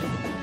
Huh?